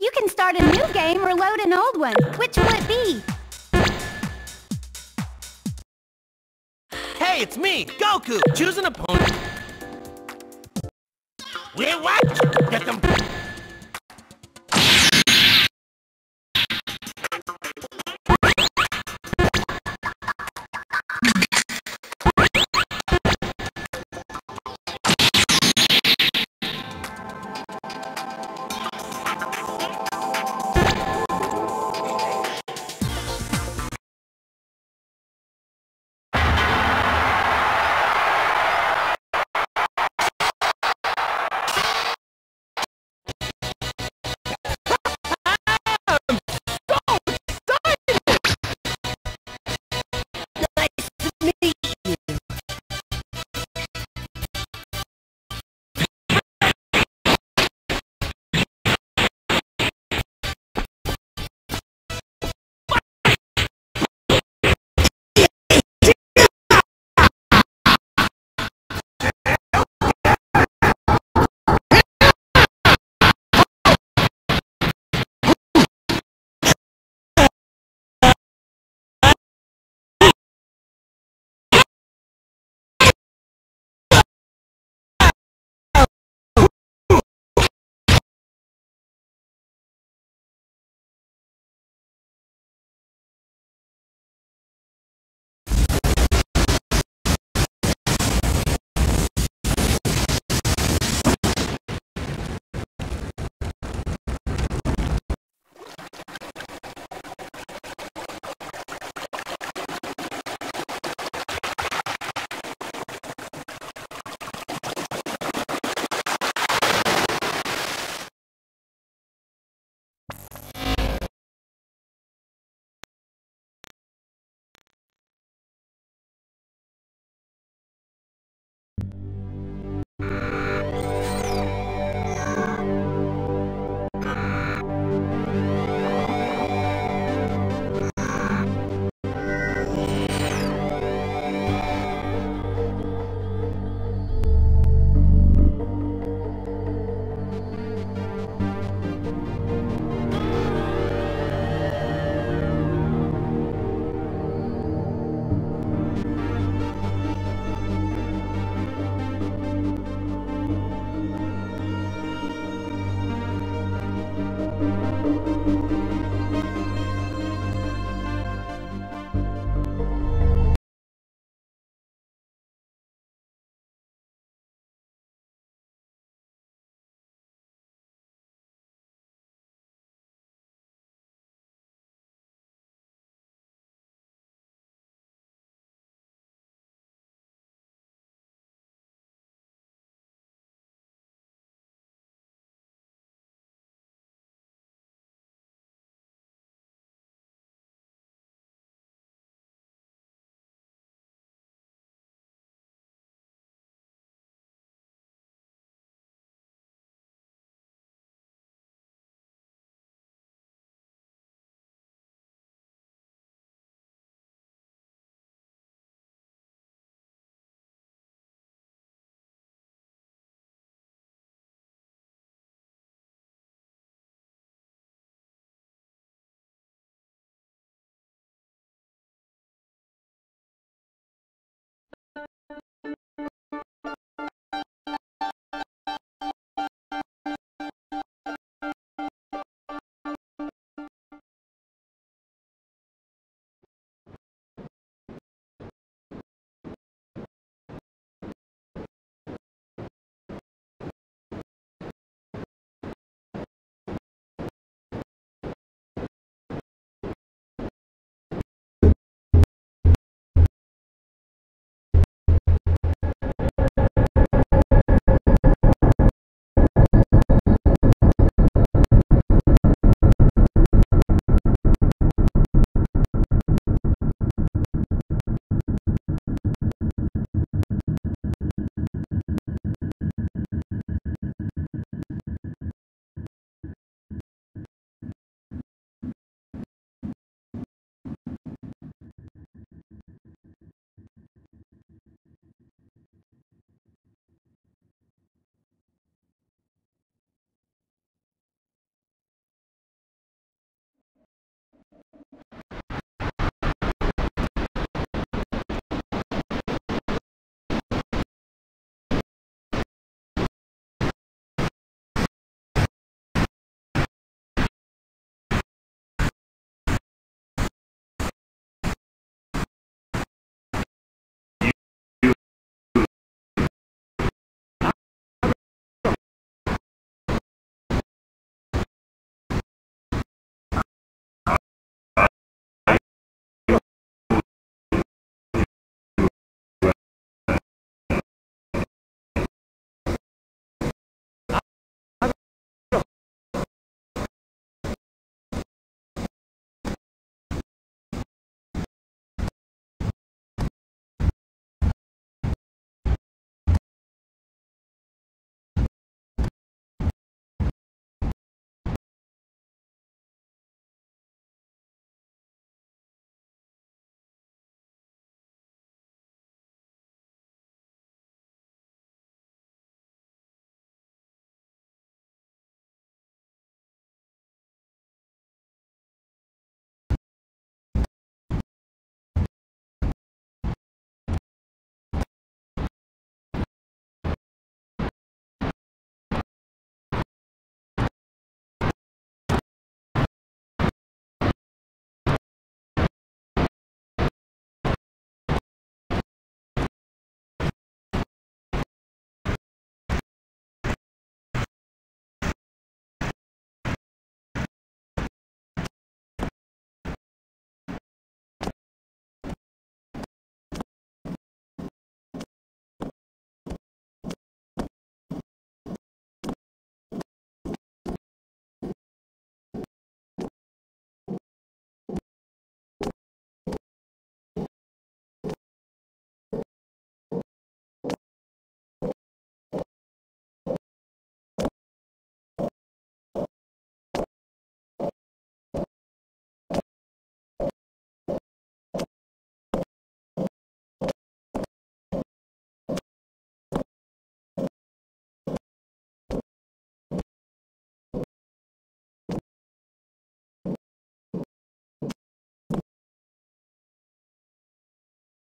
You can start a new game or load an old one. Which will it be? Hey, it's me, Goku! Choose an opponent. We're what? Get them...